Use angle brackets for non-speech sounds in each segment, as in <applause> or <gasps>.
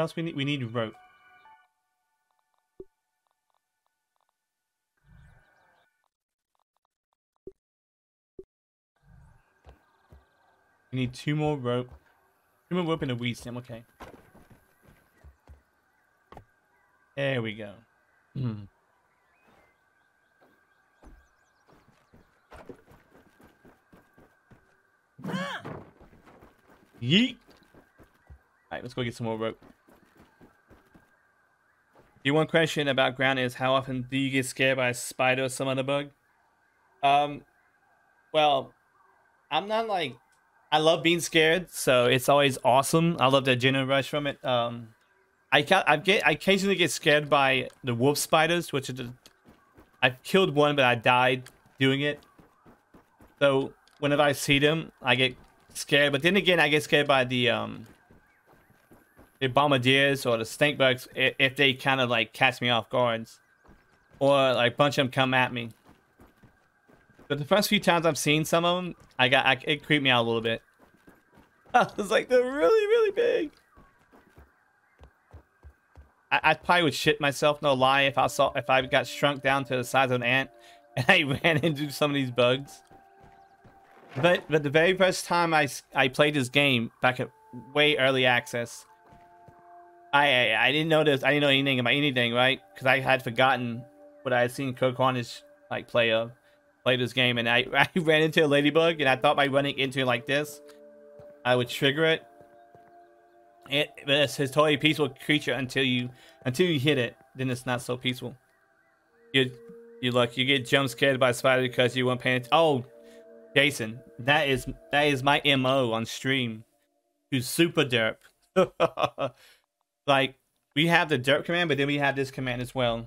What else we need? We need rope. We need two more rope. Two more rope in a weed stem. Okay. There we go. Hmm. Yeet. Alright, let's go get some more rope. The one question about ground is how often do you get scared by a spider or some other bug? Um, well, I'm not like I love being scared, so it's always awesome. I love the adrenaline rush from it. Um, I I get I occasionally get scared by the wolf spiders, which are the, I've killed one, but I died doing it. So whenever I see them, I get scared. But then again, I get scared by the um the bombardiers or the stink bugs if they kind of like catch me off guards or like bunch of them come at me. But the first few times I've seen some of them, I got I, it creeped me out a little bit. <laughs> I was like, they're really really big. I, I probably would shit myself, no lie, if I saw if I got shrunk down to the size of an ant <laughs> and I <laughs> ran into some of these bugs. But but the very first time I I played this game back at way early access, I, I, I didn't know this. I didn't know anything about anything, right? Because I had forgotten what I had seen Carnage like play of play this game, and I <laughs> I ran into a ladybug, and I thought by running into it like this, I would trigger it. It it's a totally peaceful creature until you until you hit it. Then it's not so peaceful. You you look you get jump scared by a spider because you weren't paying. Oh, Jason, that is that is my mo on stream. You super derp. <laughs> like we have the derp command, but then we have this command as well.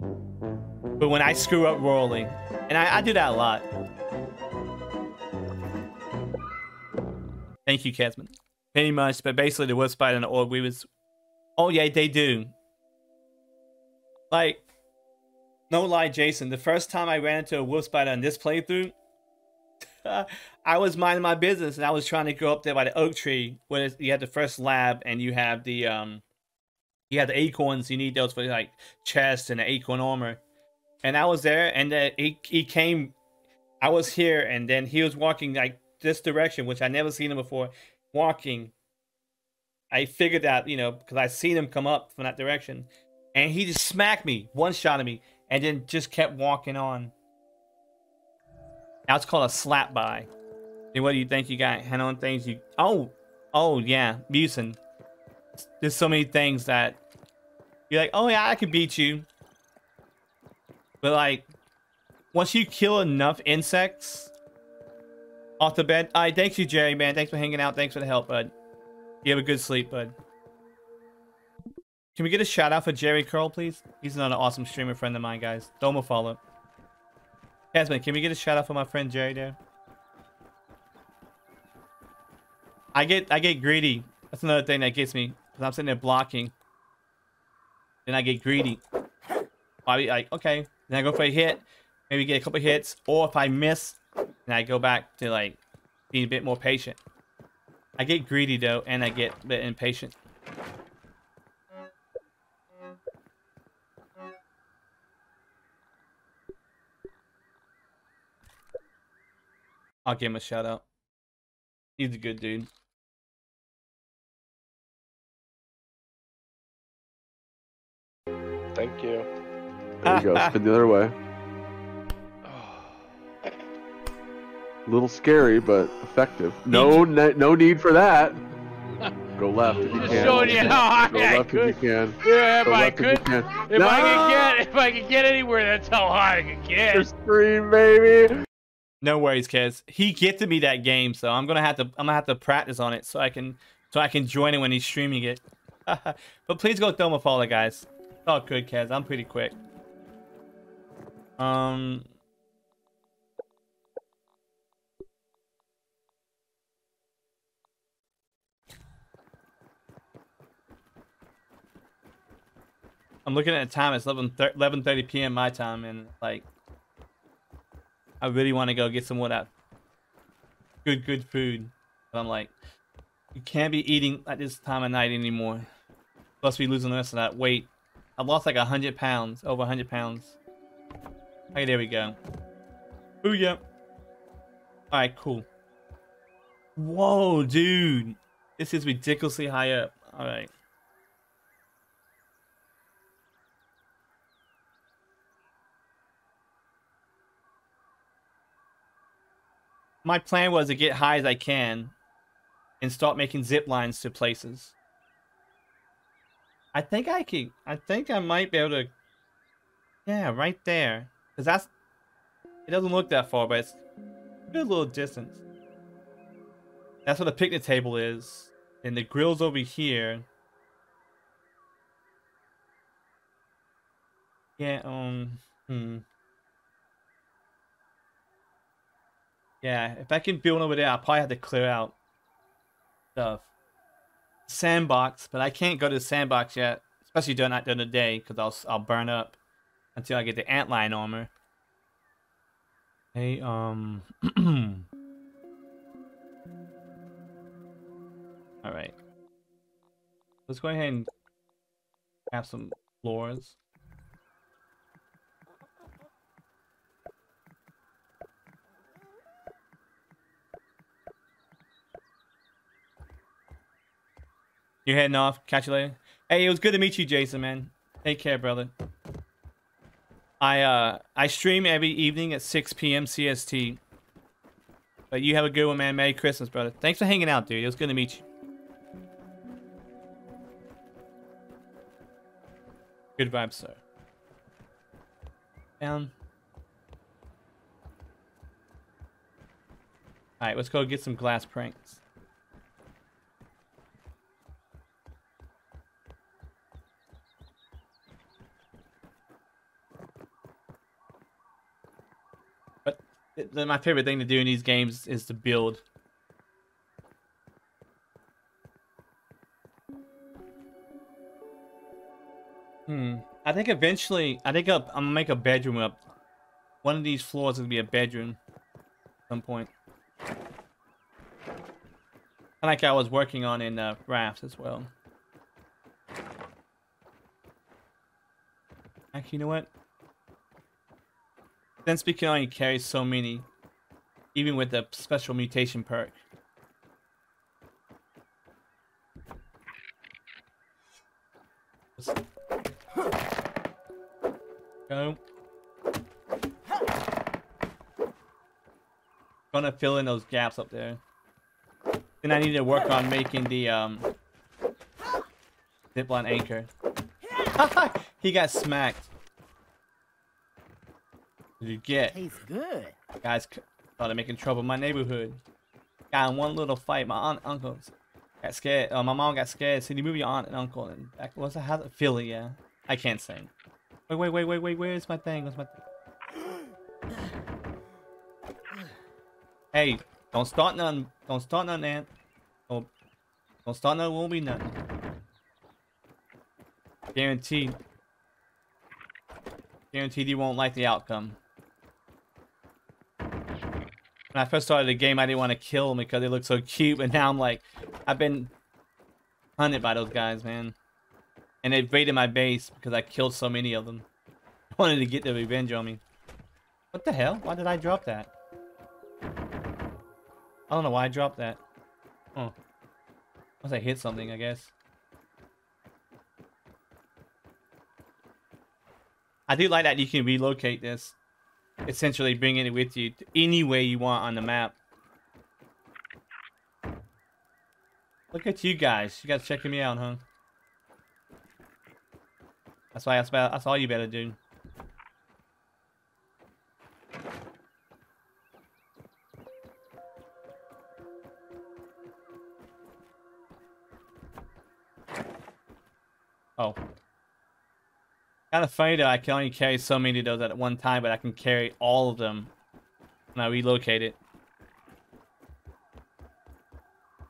But when I screw up royally, and I, I do that a lot. Thank you, Casman. Pretty much, but basically the wolf spider and the orb we was Oh yeah, they do. Like no lie, Jason, the first time I ran into a wolf spider in this playthrough, <laughs> I was minding my business and I was trying to go up there by the oak tree where you had the first lab and you have the um you have the acorns, you need those for like chest and the acorn armor. And I was there and uh, he he came I was here and then he was walking like this direction, which I never seen him before, walking. I figured out, you know, because I seen him come up from that direction. And he just smacked me, one shot at me, and then just kept walking on. Now it's called a slap by. And what do you think you got? Handling on things you oh oh yeah, Musin. There's so many things that you're like, oh yeah, I can beat you. But like once you kill enough insects off the bed. Alright, thanks you, Jerry, man. Thanks for hanging out. Thanks for the help, bud. You have a good sleep, bud. Can we get a shout out for Jerry Curl, please? He's another awesome streamer friend of mine, guys. Domo follow. Casman, can we get a shout out for my friend Jerry there? I get I get greedy. That's another thing that gets me. Because I'm sitting there blocking. Then I get greedy. I be like, okay. Then I go for a hit. Maybe get a couple hits. Or if I miss, then I go back to like being a bit more patient. I get greedy though, and I get a bit impatient. I'll give him a shout out. He's a good dude. Thank you. There you go. <laughs> Spin the other way. A little scary, but effective. No, ne no need for that. <laughs> Go left if you Just can. showing you how high Go I left could. if you can. Yeah, if Go I could, if you can. if I could get, if I could get anywhere, that's how high I could get. Your screen, baby. No worries, kids. He gifted me that game, so I'm gonna have to I'm gonna have to practice on it so I can so I can join it when he's streaming it. <laughs> but please go follow, guys. Oh, good, Kaz. I'm pretty quick. Um. I'm looking at the time. It's 11 11:30 p.m. my time, and like, I really want to go get some of that good, good food. But I'm like, you can't be eating at this time of night anymore. Plus, we losing the rest of that weight. I lost like a hundred pounds, over a hundred pounds. Hey, there we go. Booyah. All right, cool. Whoa, dude, this is ridiculously high up. All My plan was to get high as I can and start making zip lines to places. I think I can. I think I might be able to. Yeah, right there. Cause that's. It doesn't look that far, but it's a good little distance. That's where the picnic table is, and the grill's over here. Yeah. Um. Hmm. Yeah, if I can build over there, I'll probably have to clear out stuff. Sandbox, but I can't go to the sandbox yet, especially during during the day, because I'll I'll burn up until I get the antlion armor. Hey, um. <clears throat> All right. Let's go ahead and have some floors. You're heading off. Catch you later. Hey, it was good to meet you, Jason, man. Take care, brother. I uh I stream every evening at 6 p.m. CST. But you have a good one, man. Merry Christmas, brother. Thanks for hanging out, dude. It was good to meet you. Good vibes, sir. Down. Alright, let's go get some grass planks. My favorite thing to do in these games is to build. Hmm. I think eventually, I think I'm gonna make a bedroom up. One of these floors is gonna be a bedroom. At some point. Like I was working on in uh, Rafts as well. Actually, you know what? Since we can only carry so many, even with the special mutation perk. Go. Gonna fill in those gaps up there. Then I need to work on making the um zipline anchor. <laughs> he got smacked. You get? Tastes good. Guys started making trouble in my neighborhood. Got in one little fight. My aunt and uncle got scared. Uh, my mom got scared. Said, you move your aunt and uncle. And back, what's that? How's it? Philly, yeah. I can't sing. Wait, wait, wait, wait, wait. Where's my thing? Where's my thing? <gasps> Hey, don't start none. Don't start none, Aunt. Don't, don't start none. Won't be nothing. Guaranteed. Guaranteed you won't like the outcome. When I first started the game, I didn't want to kill them because they looked so cute, but now I'm like, I've been hunted by those guys, man. And they raided my base because I killed so many of them. <laughs> I wanted to get their revenge on me. What the hell? Why did I drop that? I don't know why I dropped that. Oh. Unless I hit something, I guess. I do like that you can relocate this. Essentially bringing it with you anywhere you want on the map. Look at you guys. You guys checking me out, huh? That's why that's, about, that's all you better do. Kind of funny that I can only carry so many of those at one time, but I can carry all of them when I relocate it.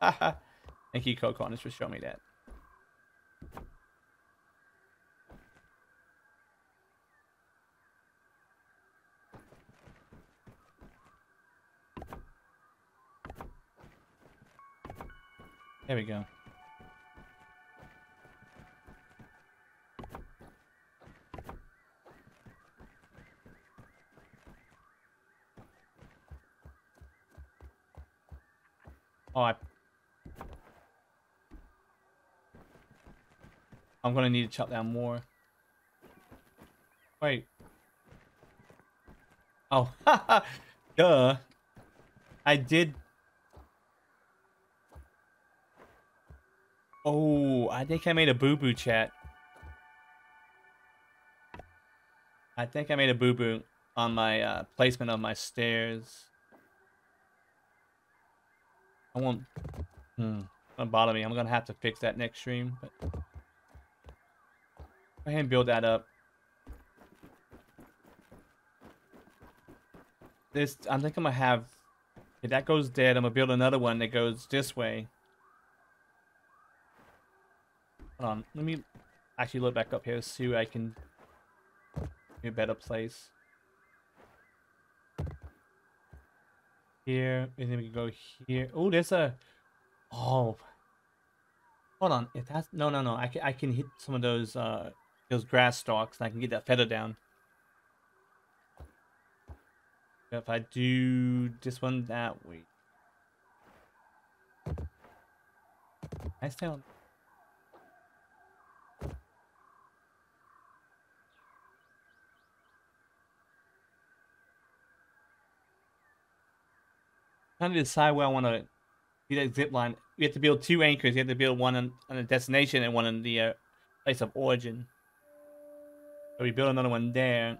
Haha. <laughs> Thank you, Coconis, for showing me that. There we go. Oh, I... I'm gonna need to chop down more. Wait. Oh, <laughs> duh. I did. Oh, I think I made a boo-boo chat. I think I made a boo-boo on my uh, placement of my stairs. I won't. Hmm. Don't bother me. I'm gonna have to fix that next stream. But ahead and build that up. This I think I'm gonna have. If that goes dead, I'm gonna build another one that goes this way. Hold on. Let me actually look back up here see where I can be a better place. Here, and then we can go here. Oh, there's a. Oh. Hold on. If that's no, no, no. I can I can hit some of those uh those grass stalks, and I can get that feather down. If I do this one that way. I on. trying to decide where I want to do that zip line. You have to build two anchors. You have to build one on, on the destination and one on the uh, place of origin. So we build another one there.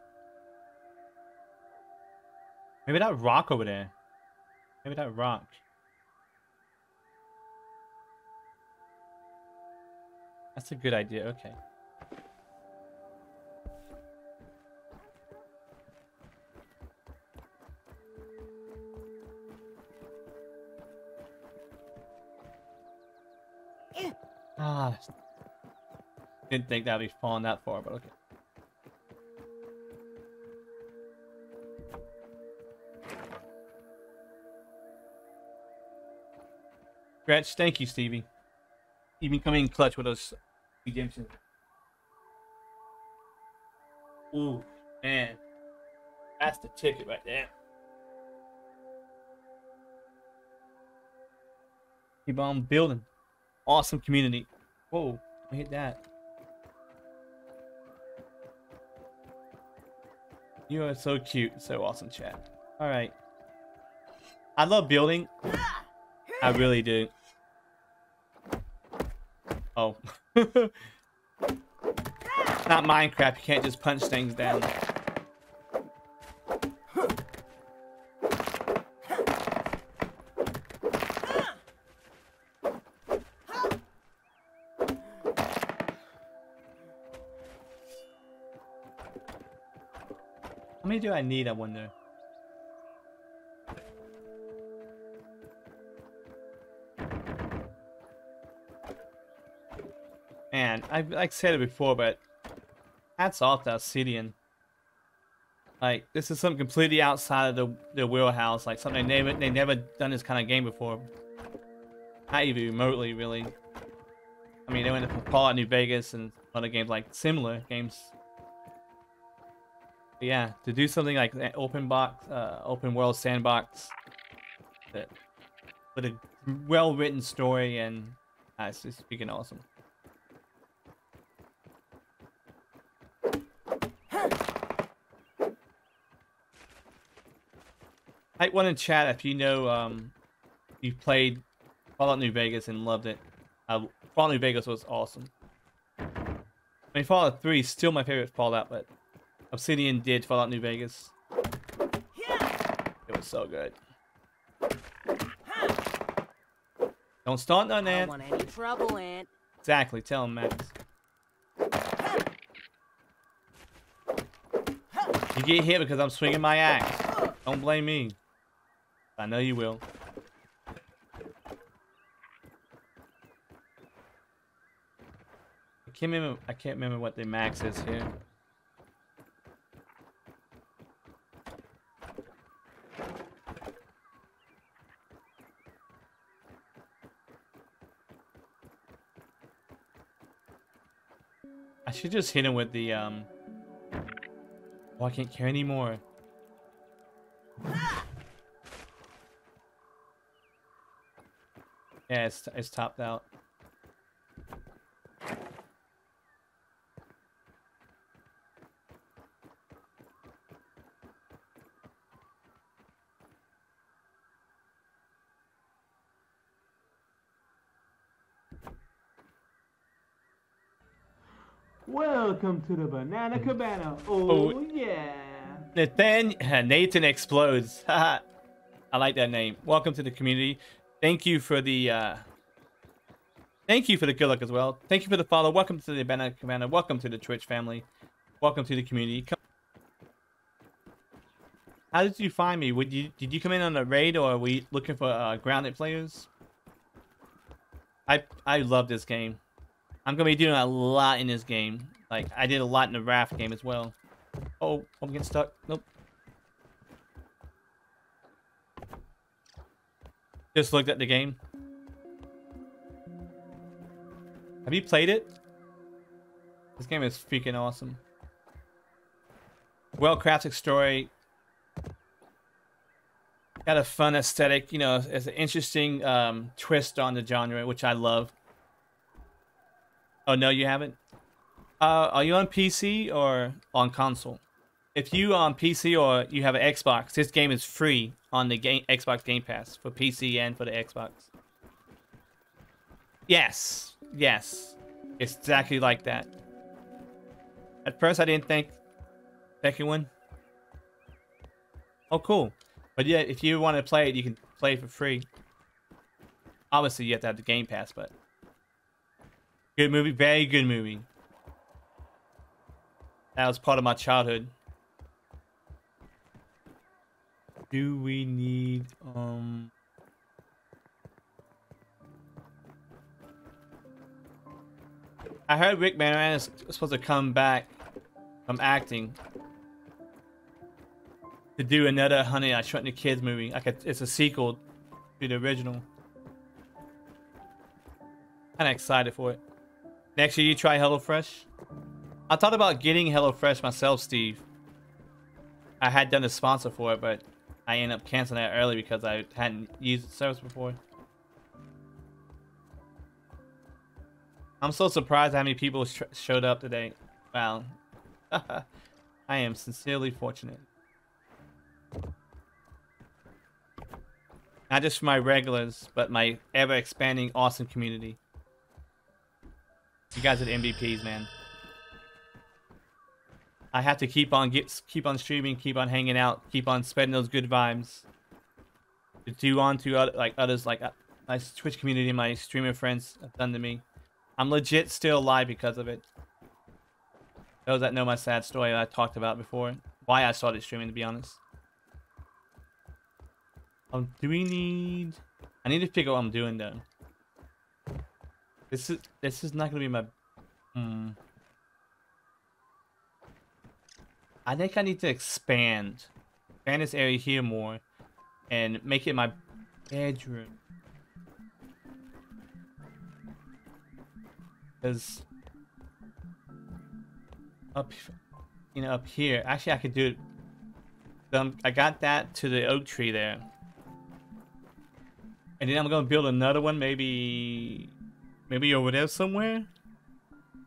Maybe that rock over there. Maybe that rock. That's a good idea. Okay. Ah. Didn't think that'd be falling that far, but okay. Scratch, thank you, Stevie. you Even coming in clutch with us redemption. Ooh, man. That's the ticket right there. Keep on building. Awesome community. Whoa, I hit that. You are so cute. So awesome, chat. Alright. I love building. I really do. Oh. <laughs> Not Minecraft. You can't just punch things down. How many do I need, I wonder? I've like said it before, but hats off to Obsidian. Like, this is something completely outside of the, the wheelhouse. Like, something they never, they never done this kind of game before. Not even remotely, really. I mean, they went to Fallout New Vegas and other games like similar games. But yeah, to do something like an open box, uh, open world sandbox, that with a well-written story and uh, it's just freaking awesome. Type one in chat if you know um, you played Fallout New Vegas and loved it. Uh, Fallout New Vegas was awesome. I mean, Fallout 3 is still my favorite Fallout, but Obsidian did Fallout New Vegas. It was so good. Don't start none, Ant. don't want any trouble, Aunt. Exactly, tell him, Max. You get hit because I'm swinging my axe. Don't blame me. I know you will. I can't remember. I can't remember what the max is here. I should just hit him with the um. Oh, I can't carry anymore. Yeah, it's it's topped out. Welcome to the Banana mm. Cabana. Oh. Oh, yeah. Nathan Nathan explodes. <laughs> I like that name. Welcome to the community. Thank you for the uh Thank you for the good luck as well. Thank you for the follow. Welcome to the Banana Cabana. Welcome to the Twitch family. Welcome to the community. Come How did you find me? Would you did you come in on a raid or are we looking for uh, grounded players? I I love this game. I'm gonna be doing a lot in this game. Like I did a lot in the raft game as well. Oh, I'm getting stuck. Nope. Just looked at the game. Have you played it? This game is freaking awesome. Well crafted story. Got a fun aesthetic, you know, it's an interesting um, twist on the genre, which I love. Oh no, you haven't. Uh, are you on PC or on console? If you um, on PC or you have an Xbox, this game is free on the game Xbox Game Pass for PC and for the Xbox. Yes, yes, it's exactly like that. At first, I didn't think second one. Oh, cool. But yeah, if you want to play it, you can play it for free. Obviously, you have to have the Game Pass, but good movie, very good movie. That was part of my childhood. Do we need um I heard Rick Moranis is supposed to come back from acting to do another Honey I Shrunk the Kids movie. Like it's a sequel to the original. Kind of excited for it. Next year, you try HelloFresh. I thought about getting HelloFresh myself, Steve. I had done a sponsor for it, but I ended up canceling that early because I hadn't used the service before. I'm so surprised how many people sh showed up today. Wow. <laughs> I am sincerely fortunate. Not just for my regulars, but my ever expanding awesome community. You guys are the MVPs, man. I have to keep on get keep on streaming, keep on hanging out, keep on spreading those good vibes. To do on to other, like others like uh, my Twitch community, my streamer friends have done to me. I'm legit still alive because of it. Those that know my sad story I talked about before, why I started streaming to be honest. Um, do we need? I need to figure out what I'm doing though. This is this is not gonna be my. Hmm. I think I need to expand, expand this area here more, and make it my bedroom. Because up, you know, up here, actually I could do it. Um, I got that to the oak tree there. And then I'm gonna build another one, maybe, maybe over there somewhere.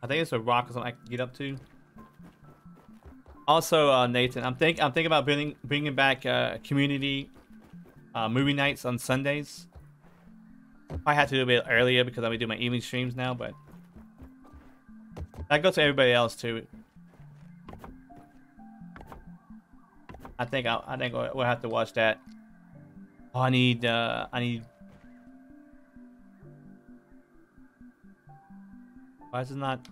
I think it's a rock or something I can get up to. Also, uh, Nathan, I'm think I'm thinking about bringing bringing back uh, community uh, movie nights on Sundays. I had to do a bit earlier because I'm gonna do my evening streams now, but that goes to everybody else too. I think I'll, I think we'll have to watch that. Oh, I need uh, I need. Why is it not?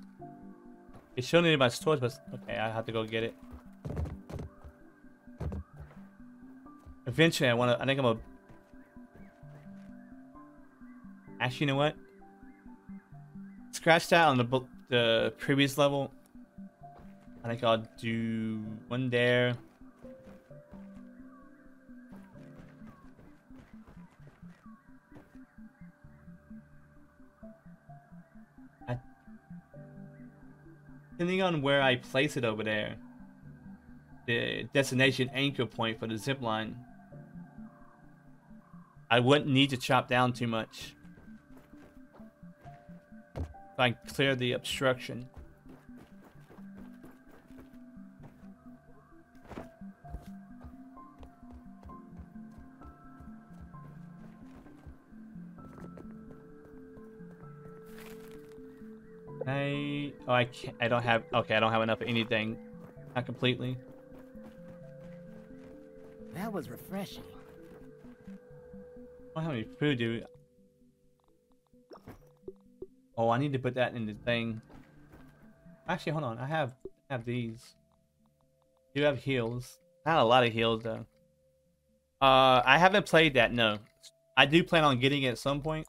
It's showing me my stores, but okay, I have to go get it. Eventually, I want to. I think I'm a. Actually, you know what? Scratch that on the the previous level. I think I'll do one there. I- depending on where I place it over there, the destination anchor point for the zip line, I wouldn't need to chop down too much. If I clear the obstruction. I oh I can't I don't have okay I don't have enough of anything. Not completely. That was refreshing. I don't have any food dude. Oh I need to put that in the thing. Actually hold on. I have I have these. Do have heals not a lot of heals though. Uh I haven't played that no. I do plan on getting it at some point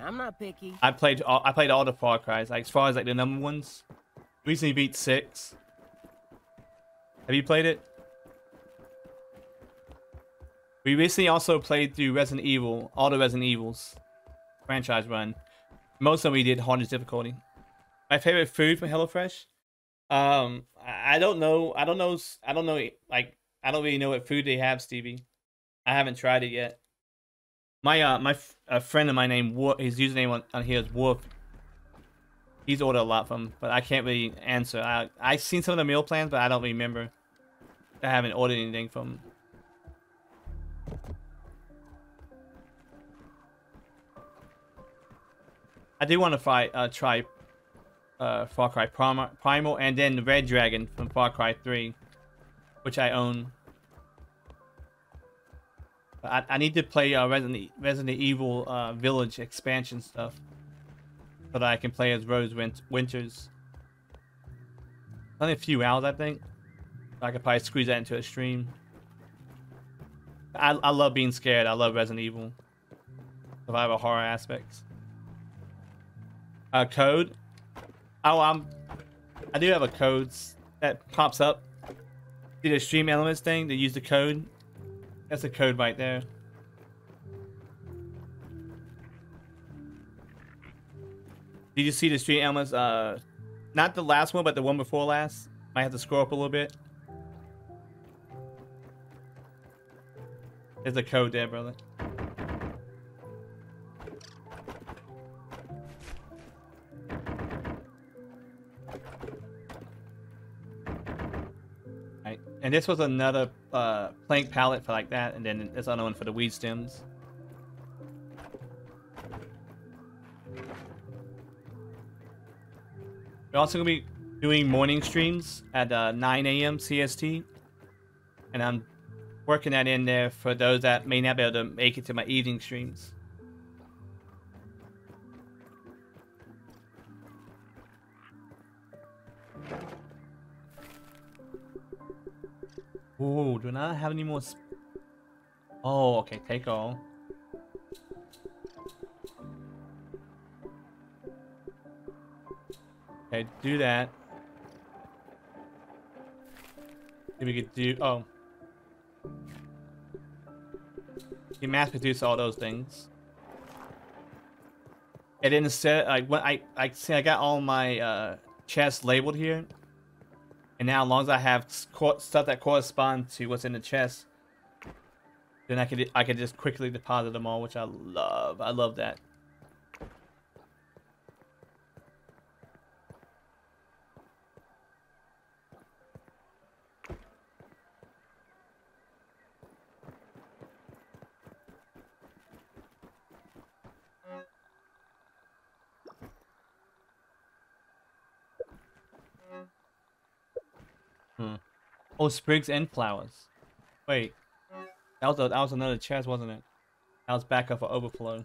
I'm not picky. I played all, I played all the Far Cry's, like as far as like the number ones. Recently beat six. Have you played it? We recently also played through Resident Evil, all the Resident Evils franchise run. Most of them we did hardest difficulty. My favorite food from HelloFresh? Um, I don't know. I don't know. I don't know. Like, I don't really know what food they have, Stevie. I haven't tried it yet. My uh, my a friend of mine named Wolf. His username on, on here is Wolf. He's ordered a lot from, but I can't really answer. I I seen some of the meal plans, but I don't remember. I haven't ordered anything from. I do want to try uh, try uh, Far Cry Primal, Primal and then the Red Dragon from Far Cry 3, which I own. I, I need to play uh, Resident, Resident Evil uh, Village expansion stuff so that I can play as Rose Win- Winters. Only a few hours, I think. I could probably squeeze that into a stream. I, I love being scared. I love Resident Evil. Survival horror aspects. Uh, code. Oh, I'm. I do have a code that pops up. See the stream elements thing? They use the code. That's a code right there. Did you see the StreamElements? Uh, not the last one, but the one before last. Might have to scroll up a little bit. There's a code there, brother. And this was another uh, plank palette for like that, and then there's another one for the weed stems. We're also gonna be doing morning streams at uh, 9 a.m. CST, and I'm working that in there for those that may not be able to make it to my evening streams. Ooh, do not have any more. Oh, okay, take all. Okay, do that. Maybe we could do. Oh. You mass produce all those things. And instead, like when I I see I got all my uh, chests labeled here, and now as long as I have stuff that corresponds to what's in the chest, then I could I could just quickly deposit them all, which I love. I love that. Oh, sprigs and flowers. Wait, that was a, that was another chest, wasn't it? That was backup for overflow.